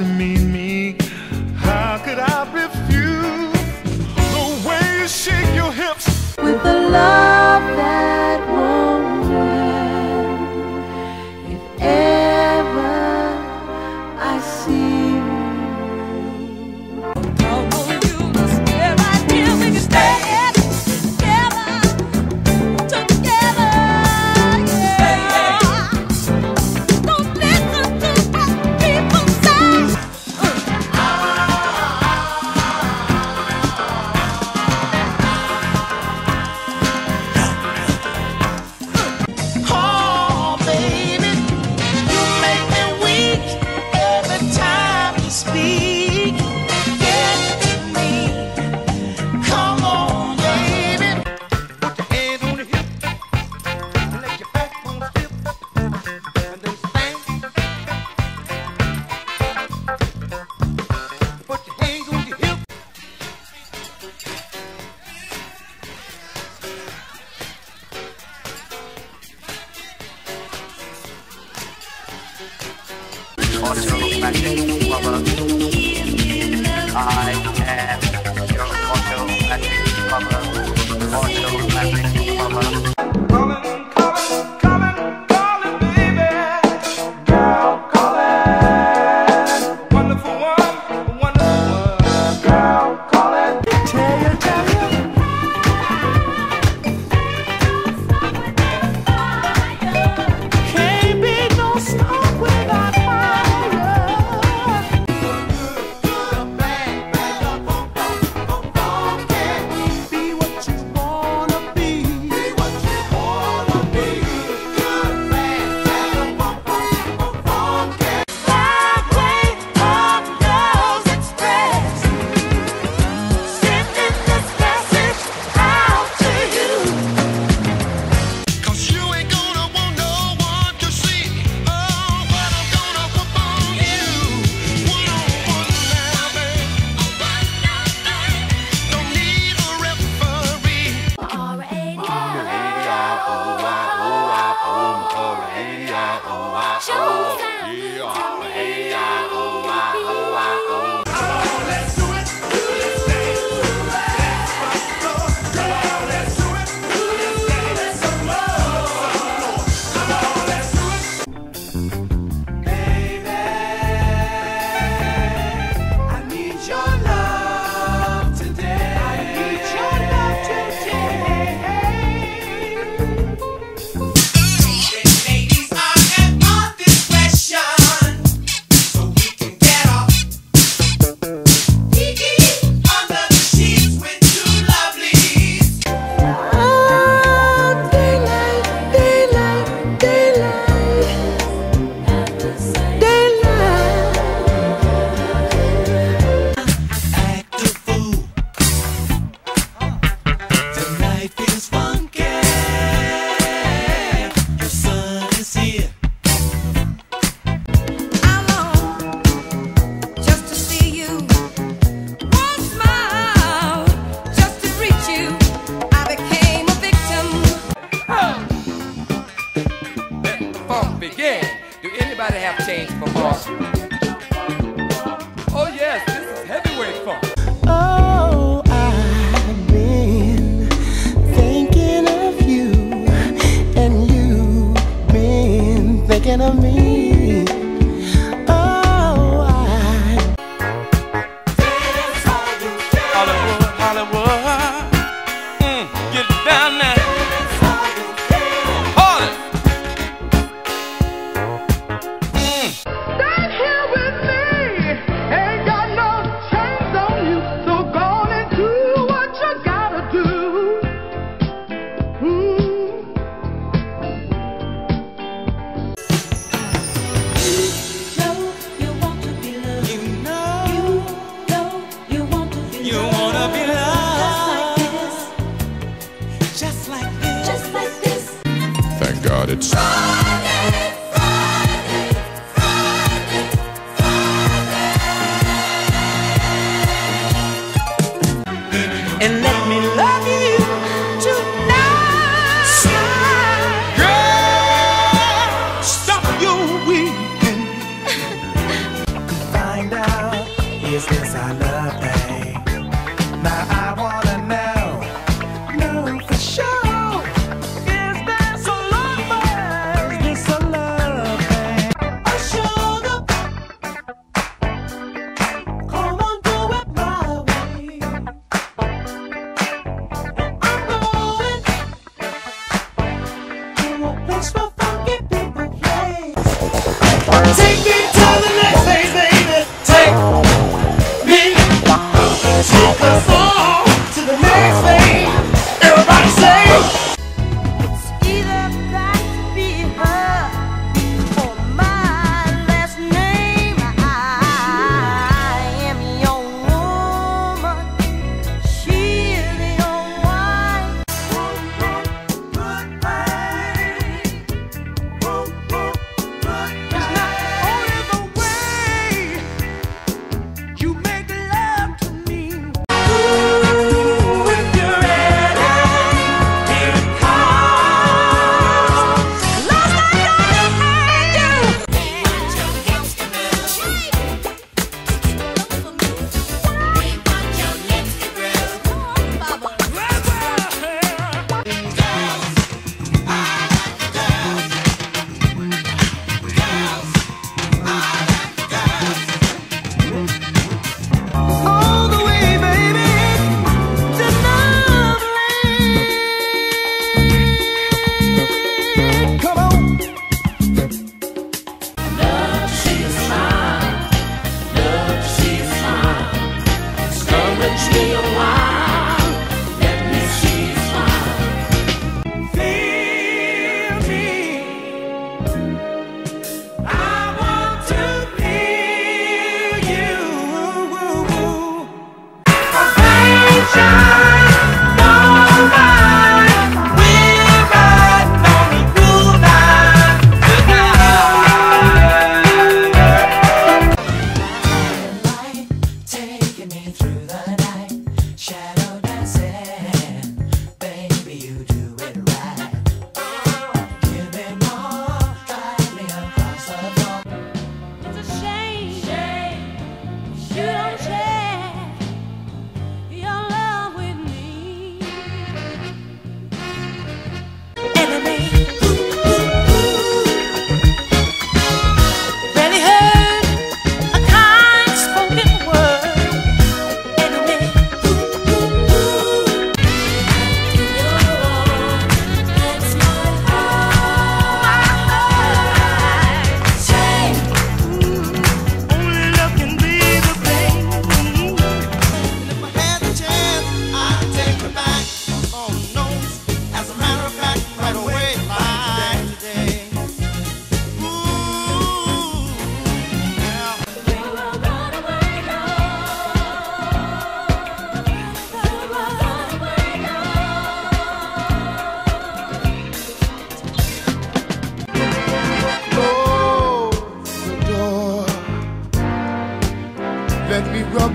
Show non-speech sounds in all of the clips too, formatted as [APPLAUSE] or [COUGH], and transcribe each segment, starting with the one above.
to me. on. I begin. Do anybody have change for us? Oh yes, this is heavyweight funk. Oh, I've been thinking of you, and you've been thinking of me. about it. Is Friday, Friday, Friday, and let me love you tonight. Girl, stop your weeping. [LAUGHS] find out, is this our love?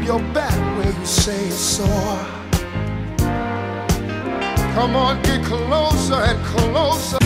Your back where you say it's sore. Come on, get closer and closer.